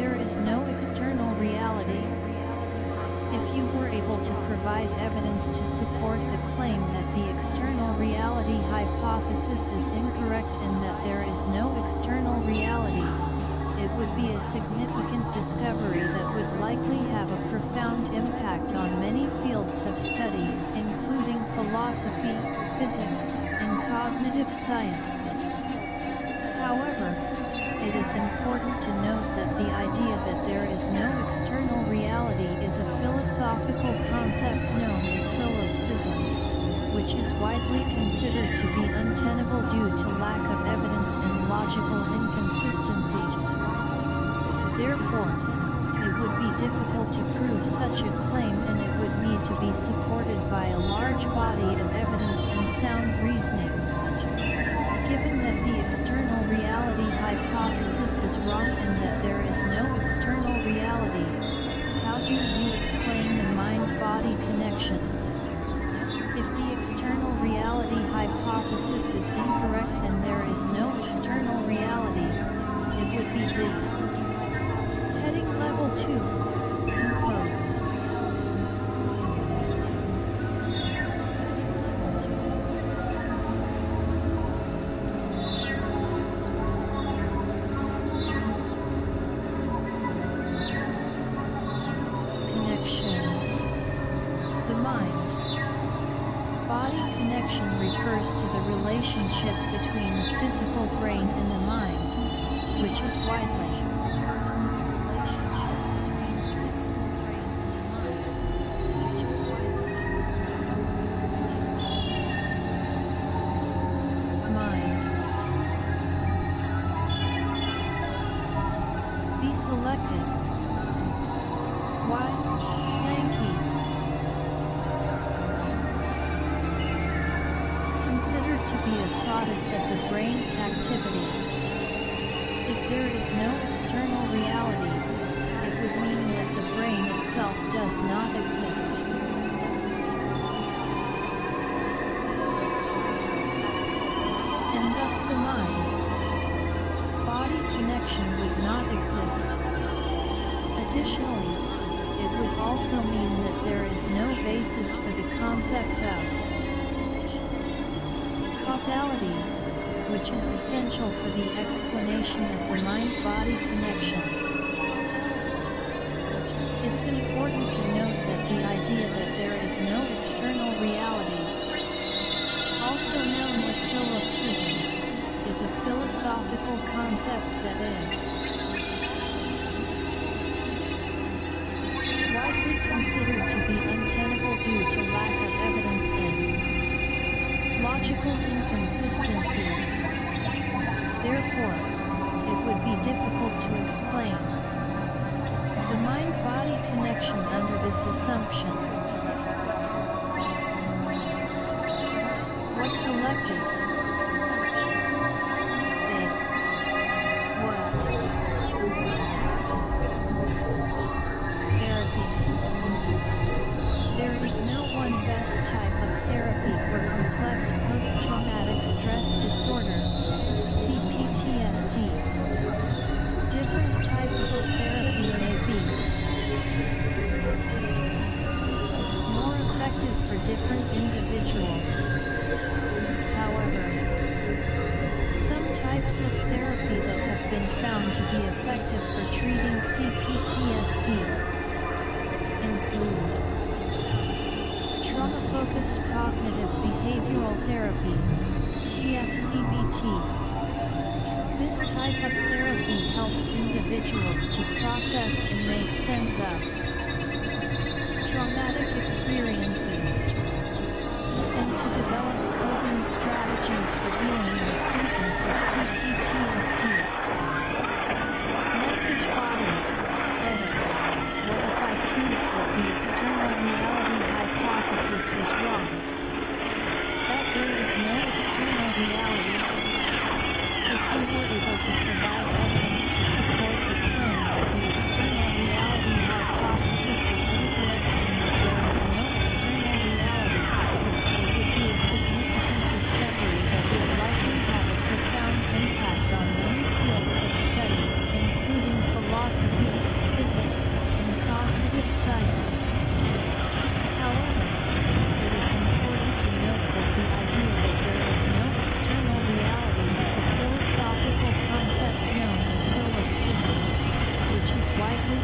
there is no external reality. If you were able to provide evidence to support the claim that the external reality hypothesis is incorrect and that there is no external reality, it would be a significant discovery that would likely have a profound impact on many fields of study, including philosophy, physics, and cognitive science. However, it is important to note that the idea that there is no external reality is a philosophical concept known as solipsism, which is widely considered to be untenable due to lack of evidence and logical inconsistencies. Therefore, it would be difficult to prove such a claim and it would need to be supported by a large body of evidence and sound reasoning. Given that the external reality hypothesis is wrong and that there is no external reality, how do you explain the mind-body connection? If the external reality hypothesis is incorrect and there is no external reality, it would be D. Heading Level 2 which is widely Mind. Be selected. Y Yankee Considered to be a product of the brain's activity. If there is no external reality, it would mean that the brain itself does not exist. And thus the mind body connection would not exist. Additionally, it would also mean that there is no basis for the concept of causality, which is essential for the explanation of the mind-body connection. Mind-body connection under this assumption. What selected? Different individuals. However, some types of therapy that have been found to be effective for treating CPTSD include Trauma-Focused Cognitive Behavioral Therapy, TFCBT. This type of therapy helps individuals to process and make sense of traumatic experiences and to develop coping strategies for dealing with symptoms of CPTSD. Lightly